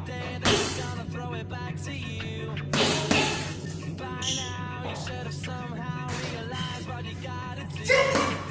today that I'm gonna throw it back to you. By now, you should have somehow realized what you gotta do.